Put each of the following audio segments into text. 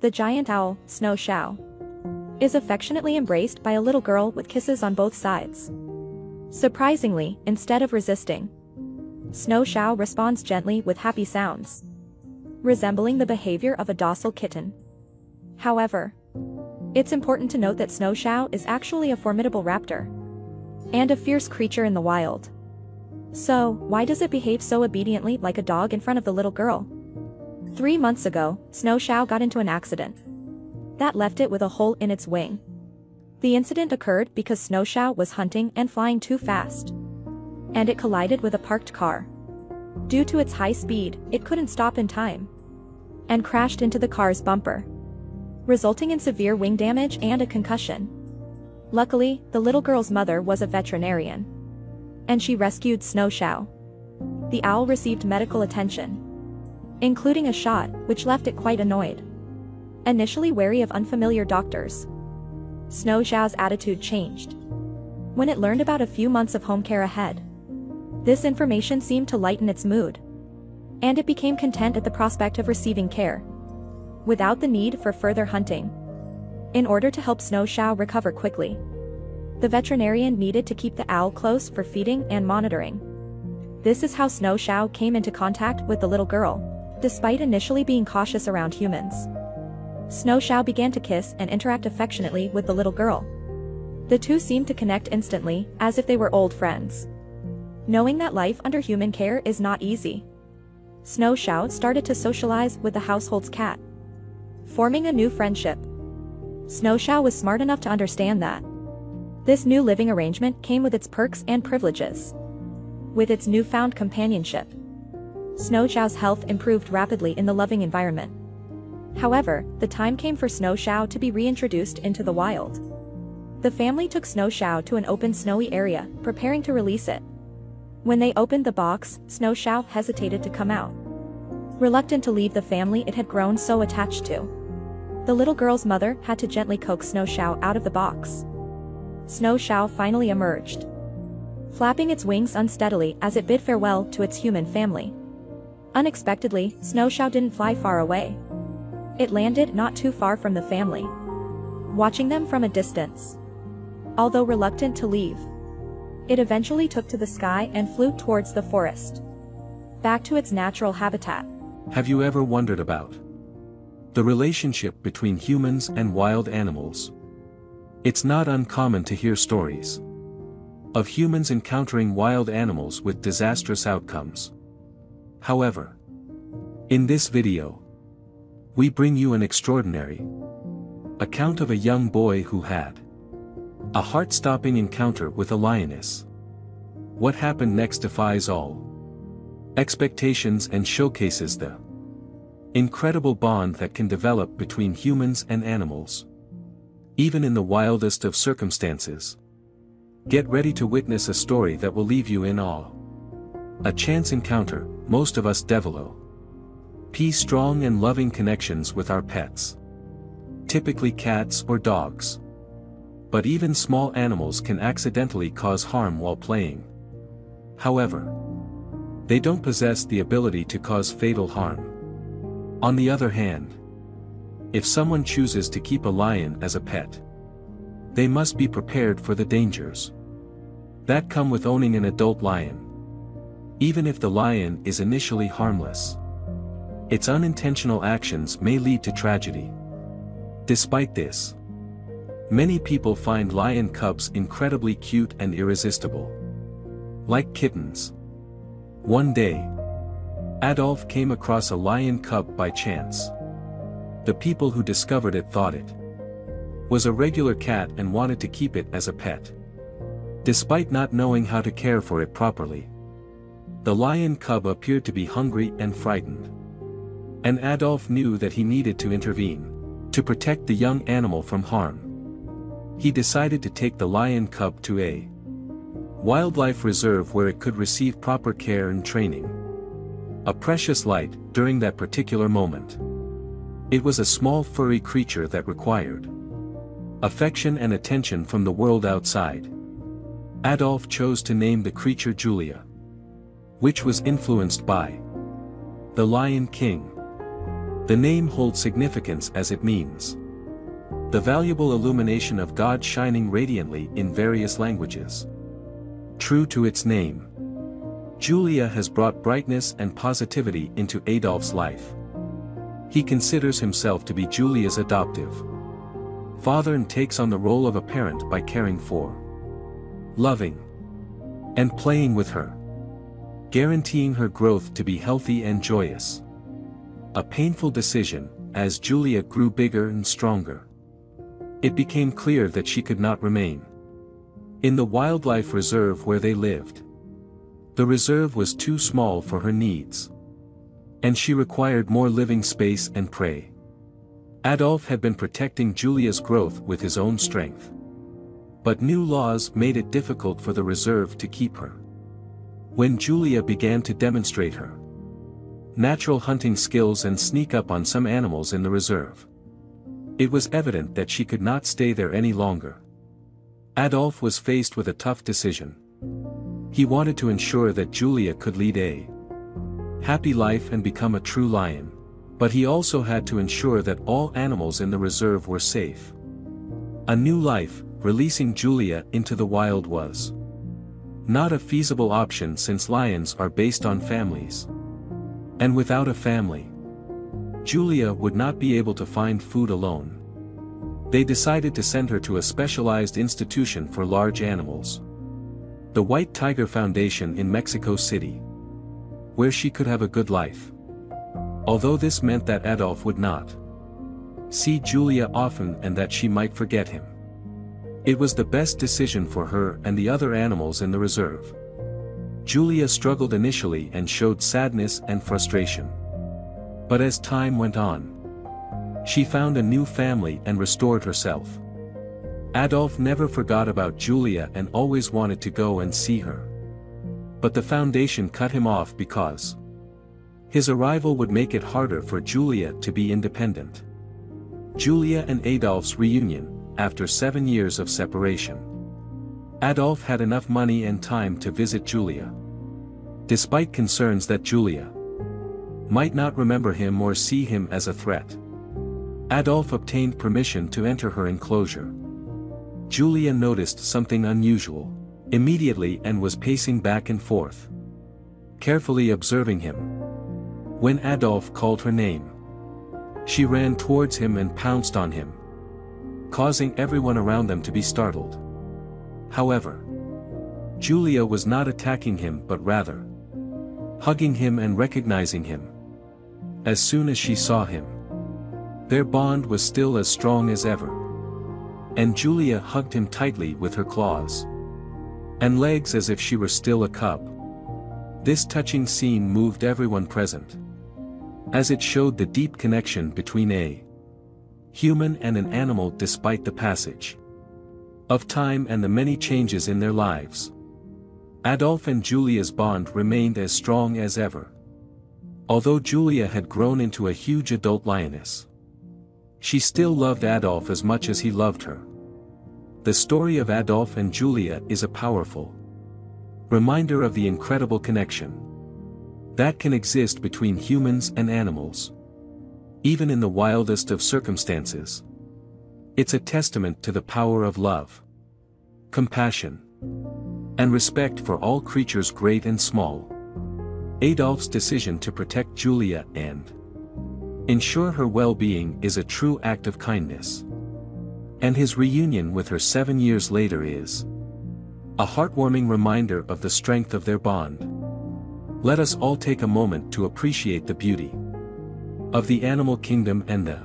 The giant owl, Snow Shao, is affectionately embraced by a little girl with kisses on both sides. Surprisingly, instead of resisting, Snow Shao responds gently with happy sounds, resembling the behavior of a docile kitten. However, it's important to note that Snow Shao is actually a formidable raptor and a fierce creature in the wild. So, why does it behave so obediently like a dog in front of the little girl? Three months ago, Snow Shao got into an accident that left it with a hole in its wing. The incident occurred because Snow Shao was hunting and flying too fast. And it collided with a parked car. Due to its high speed, it couldn't stop in time. And crashed into the car's bumper. Resulting in severe wing damage and a concussion. Luckily, the little girl's mother was a veterinarian. And she rescued Snow Shao. The owl received medical attention. Including a shot, which left it quite annoyed. Initially wary of unfamiliar doctors, Snow Shao's attitude changed. When it learned about a few months of home care ahead, this information seemed to lighten its mood. And it became content at the prospect of receiving care. Without the need for further hunting. In order to help Snow Shao recover quickly, the veterinarian needed to keep the owl close for feeding and monitoring. This is how Snow Shao came into contact with the little girl, despite initially being cautious around humans. Snow Shao began to kiss and interact affectionately with the little girl. The two seemed to connect instantly, as if they were old friends. Knowing that life under human care is not easy. Snow Shao started to socialize with the household's cat. Forming a new friendship. Snow Shao was smart enough to understand that. This new living arrangement came with its perks and privileges. With its newfound companionship. Snow health improved rapidly in the loving environment. However, the time came for Snow to be reintroduced into the wild. The family took Snow to an open snowy area, preparing to release it. When they opened the box, Snow hesitated to come out. Reluctant to leave the family it had grown so attached to. The little girl's mother had to gently coax Snow out of the box. Snow finally emerged. Flapping its wings unsteadily as it bid farewell to its human family. Unexpectedly, Snow Shao didn't fly far away. It landed not too far from the family. Watching them from a distance. Although reluctant to leave. It eventually took to the sky and flew towards the forest. Back to its natural habitat. Have you ever wondered about the relationship between humans and wild animals? It's not uncommon to hear stories of humans encountering wild animals with disastrous outcomes. However, in this video, we bring you an extraordinary account of a young boy who had a heart-stopping encounter with a lioness. What happened next defies all expectations and showcases the incredible bond that can develop between humans and animals. Even in the wildest of circumstances. Get ready to witness a story that will leave you in awe. A chance encounter, most of us develop P. Strong and loving connections with our pets. Typically cats or dogs. But even small animals can accidentally cause harm while playing. However, they don't possess the ability to cause fatal harm. On the other hand, if someone chooses to keep a lion as a pet, they must be prepared for the dangers that come with owning an adult lion. Even if the lion is initially harmless. Its unintentional actions may lead to tragedy. Despite this, many people find lion cubs incredibly cute and irresistible. Like kittens. One day, Adolf came across a lion cub by chance. The people who discovered it thought it was a regular cat and wanted to keep it as a pet. Despite not knowing how to care for it properly, the lion cub appeared to be hungry and frightened. And Adolf knew that he needed to intervene, to protect the young animal from harm. He decided to take the lion cub to a wildlife reserve where it could receive proper care and training. A precious light, during that particular moment. It was a small furry creature that required affection and attention from the world outside. Adolf chose to name the creature Julia. Which was influenced by the Lion King. The name holds significance as it means the valuable illumination of God shining radiantly in various languages. True to its name, Julia has brought brightness and positivity into Adolf's life. He considers himself to be Julia's adoptive father and takes on the role of a parent by caring for, loving, and playing with her, guaranteeing her growth to be healthy and joyous. A painful decision, as Julia grew bigger and stronger. It became clear that she could not remain in the wildlife reserve where they lived. The reserve was too small for her needs. And she required more living space and prey. Adolf had been protecting Julia's growth with his own strength. But new laws made it difficult for the reserve to keep her. When Julia began to demonstrate her natural hunting skills and sneak up on some animals in the reserve, it was evident that she could not stay there any longer. Adolf was faced with a tough decision. He wanted to ensure that Julia could lead a happy life and become a true lion. But he also had to ensure that all animals in the reserve were safe. A new life, releasing Julia into the wild was not a feasible option since lions are based on families. And without a family, Julia would not be able to find food alone. They decided to send her to a specialized institution for large animals. The White Tiger Foundation in Mexico City. Where she could have a good life. Although this meant that Adolf would not see Julia often and that she might forget him. It was the best decision for her and the other animals in the reserve. Julia struggled initially and showed sadness and frustration. But as time went on, she found a new family and restored herself. Adolf never forgot about Julia and always wanted to go and see her. But the foundation cut him off because his arrival would make it harder for Julia to be independent. Julia and Adolf's reunion, after seven years of separation. Adolf had enough money and time to visit Julia. Despite concerns that Julia might not remember him or see him as a threat. Adolf obtained permission to enter her enclosure. Julia noticed something unusual, immediately and was pacing back and forth. Carefully observing him. When Adolf called her name, she ran towards him and pounced on him, causing everyone around them to be startled. However, Julia was not attacking him but rather hugging him and recognizing him as soon as she saw him. Their bond was still as strong as ever. And Julia hugged him tightly with her claws. And legs as if she were still a cub. This touching scene moved everyone present. As it showed the deep connection between a human and an animal despite the passage of time and the many changes in their lives. Adolf and Julia's bond remained as strong as ever. Although Julia had grown into a huge adult lioness. She still loved Adolf as much as he loved her. The story of Adolf and Julia is a powerful reminder of the incredible connection that can exist between humans and animals. Even in the wildest of circumstances. It's a testament to the power of love, compassion, and respect for all creatures great and small. Adolf's decision to protect Julia and ensure her well-being is a true act of kindness. And his reunion with her seven years later is a heartwarming reminder of the strength of their bond. Let us all take a moment to appreciate the beauty of the animal kingdom and the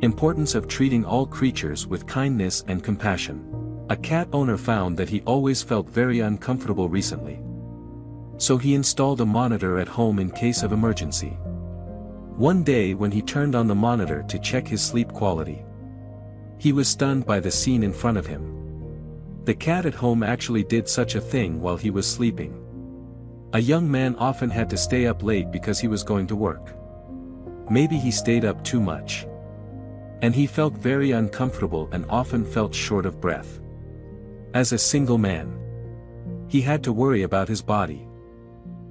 importance of treating all creatures with kindness and compassion. A cat owner found that he always felt very uncomfortable recently so he installed a monitor at home in case of emergency. One day when he turned on the monitor to check his sleep quality, he was stunned by the scene in front of him. The cat at home actually did such a thing while he was sleeping. A young man often had to stay up late because he was going to work. Maybe he stayed up too much. And he felt very uncomfortable and often felt short of breath. As a single man, he had to worry about his body.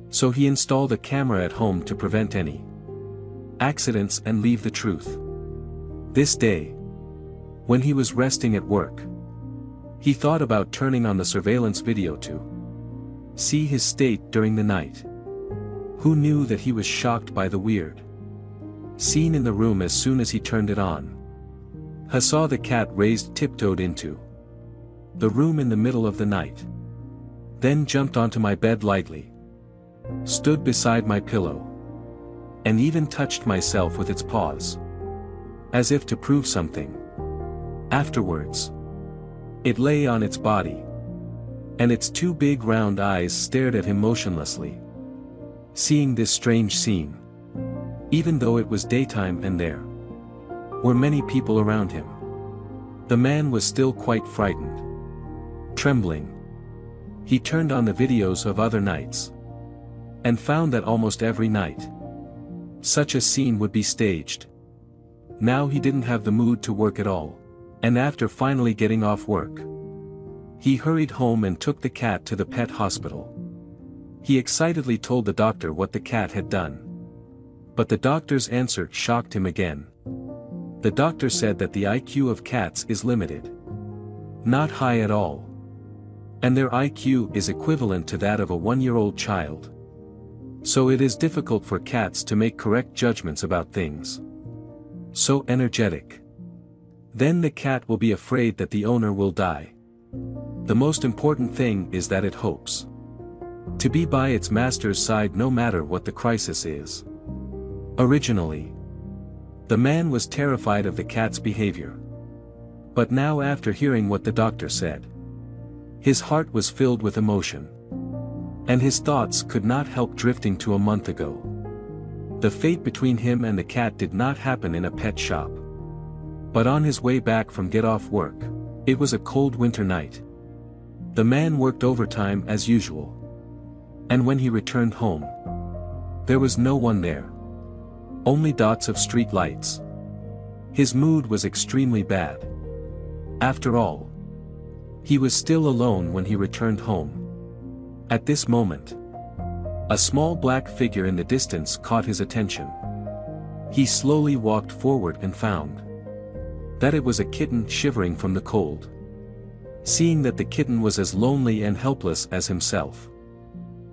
So he installed a camera at home to prevent any accidents and leave the truth. This day, when he was resting at work, he thought about turning on the surveillance video to see his state during the night. Who knew that he was shocked by the weird scene in the room as soon as he turned it on? Ha saw the cat raised tiptoed into the room in the middle of the night. Then jumped onto my bed lightly. Stood beside my pillow. And even touched myself with its paws. As if to prove something. Afterwards. It lay on its body. And its two big round eyes stared at him motionlessly. Seeing this strange scene. Even though it was daytime and there were many people around him. The man was still quite frightened. Trembling. He turned on the videos of other nights. And found that almost every night. Such a scene would be staged. Now he didn't have the mood to work at all. And after finally getting off work, he hurried home and took the cat to the pet hospital. He excitedly told the doctor what the cat had done. But the doctor's answer shocked him again. The doctor said that the IQ of cats is limited. Not high at all. And their IQ is equivalent to that of a one-year-old child. So it is difficult for cats to make correct judgments about things. So energetic. Then the cat will be afraid that the owner will die. The most important thing is that it hopes to be by its master's side no matter what the crisis is. Originally, the man was terrified of the cat's behavior. But now after hearing what the doctor said, his heart was filled with emotion. And his thoughts could not help drifting to a month ago. The fate between him and the cat did not happen in a pet shop. But on his way back from get off work, it was a cold winter night. The man worked overtime as usual. And when he returned home, there was no one there. Only dots of street lights. His mood was extremely bad. After all, he was still alone when he returned home. At this moment, a small black figure in the distance caught his attention. He slowly walked forward and found that it was a kitten shivering from the cold. Seeing that the kitten was as lonely and helpless as himself.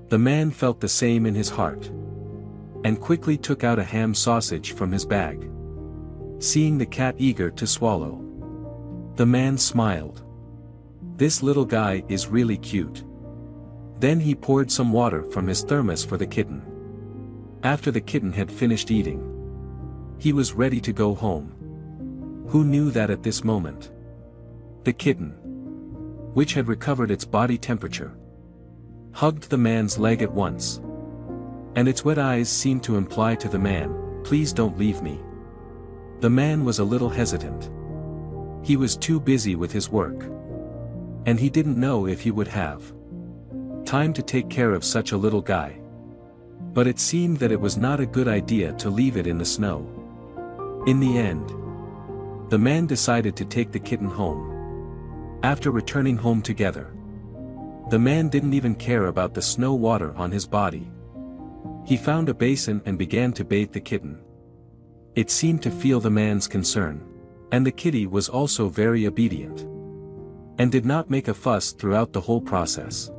The man felt the same in his heart. And quickly took out a ham sausage from his bag. Seeing the cat eager to swallow. The man smiled. This little guy is really cute. Then he poured some water from his thermos for the kitten. After the kitten had finished eating. He was ready to go home. Who knew that at this moment? The kitten. Which had recovered its body temperature. Hugged the man's leg at once. And its wet eyes seemed to imply to the man, please don't leave me. The man was a little hesitant. He was too busy with his work. And he didn't know if he would have time to take care of such a little guy. But it seemed that it was not a good idea to leave it in the snow. In the end, the man decided to take the kitten home. After returning home together, the man didn't even care about the snow water on his body. He found a basin and began to bathe the kitten. It seemed to feel the man's concern. And the kitty was also very obedient and did not make a fuss throughout the whole process.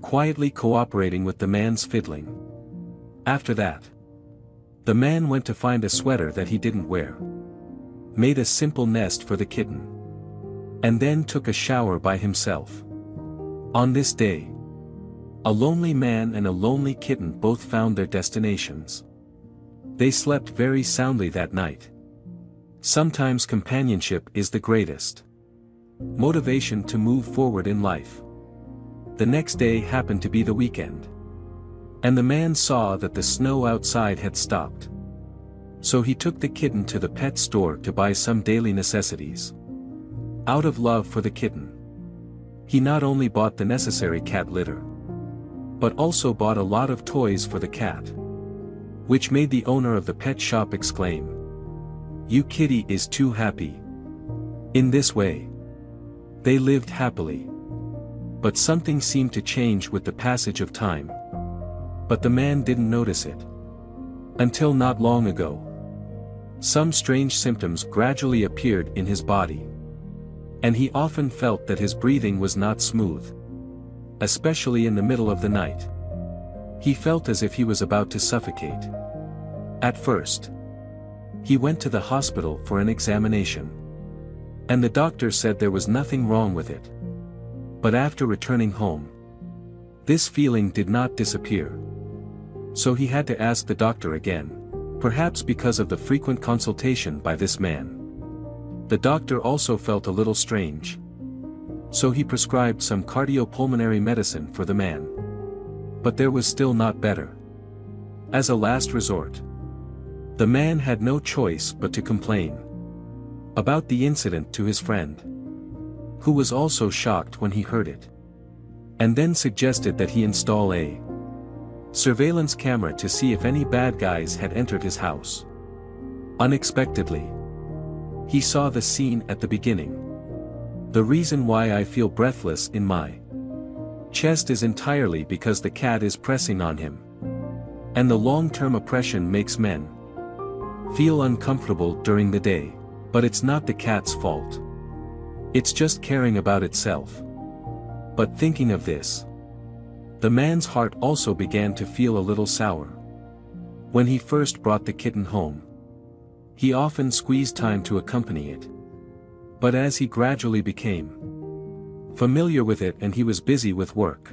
Quietly cooperating with the man's fiddling. After that, the man went to find a sweater that he didn't wear. Made a simple nest for the kitten. And then took a shower by himself. On this day, a lonely man and a lonely kitten both found their destinations. They slept very soundly that night. Sometimes companionship is the greatest. Motivation to move forward in life. The next day happened to be the weekend. And the man saw that the snow outside had stopped. So he took the kitten to the pet store to buy some daily necessities. Out of love for the kitten. He not only bought the necessary cat litter. But also bought a lot of toys for the cat. Which made the owner of the pet shop exclaim. You kitty is too happy. In this way. They lived happily. But something seemed to change with the passage of time. But the man didn't notice it. Until not long ago. Some strange symptoms gradually appeared in his body. And he often felt that his breathing was not smooth. Especially in the middle of the night. He felt as if he was about to suffocate. At first. He went to the hospital for an examination. And the doctor said there was nothing wrong with it. But after returning home, this feeling did not disappear. So he had to ask the doctor again. Perhaps because of the frequent consultation by this man. The doctor also felt a little strange. So he prescribed some cardiopulmonary medicine for the man. But there was still not better. As a last resort. The man had no choice but to complain. About the incident to his friend. Who was also shocked when he heard it. And then suggested that he install a surveillance camera to see if any bad guys had entered his house. Unexpectedly. He saw the scene at the beginning. The reason why I feel breathless in my chest is entirely because the cat is pressing on him. And the long-term oppression makes men feel uncomfortable during the day, but it's not the cat's fault. It's just caring about itself. But thinking of this, the man's heart also began to feel a little sour. When he first brought the kitten home, he often squeezed time to accompany it. But as he gradually became familiar with it and he was busy with work,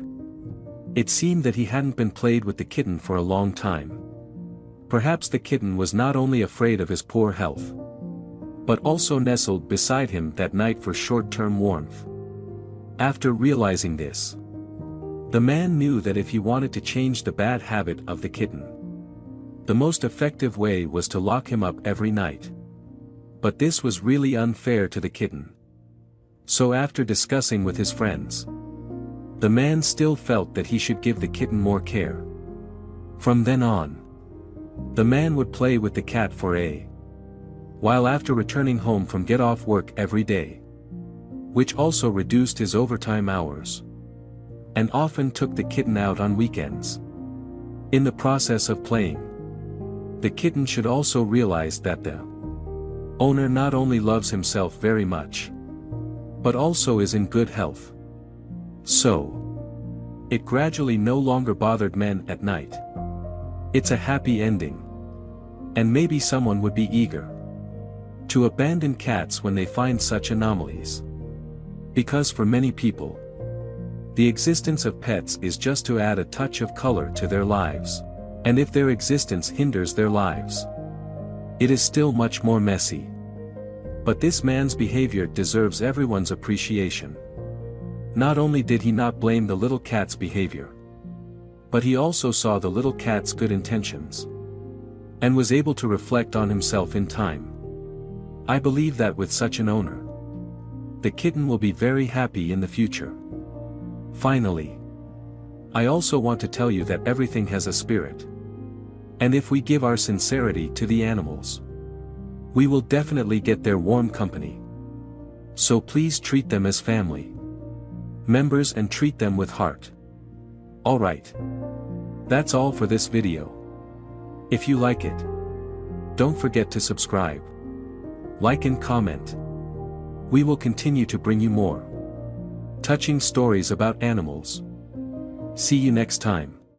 it seemed that he hadn't been played with the kitten for a long time. Perhaps the kitten was not only afraid of his poor health, but also nestled beside him that night for short-term warmth. After realizing this, the man knew that if he wanted to change the bad habit of the kitten, the most effective way was to lock him up every night. But this was really unfair to the kitten. So after discussing with his friends, the man still felt that he should give the kitten more care. From then on, the man would play with the cat for a while after returning home from get off work every day, which also reduced his overtime hours and often took the kitten out on weekends. In the process of playing, the kitten should also realize that the owner not only loves himself very much, but also is in good health. So, it gradually no longer bothered men at night. It's a happy ending. And maybe someone would be eager to abandon cats when they find such anomalies. Because for many people, the existence of pets is just to add a touch of color to their lives. And if their existence hinders their lives, it is still much more messy. But this man's behavior deserves everyone's appreciation. Not only did he not blame the little cat's behavior, but he also saw the little cat's good intentions. And was able to reflect on himself in time. I believe that with such an owner, the kitten will be very happy in the future. Finally. I also want to tell you that everything has a spirit. And if we give our sincerity to the animals, we will definitely get their warm company. So please treat them as family members and treat them with heart. Alright. That's all for this video. If you like it, don't forget to subscribe, like and comment. We will continue to bring you more touching stories about animals. See you next time.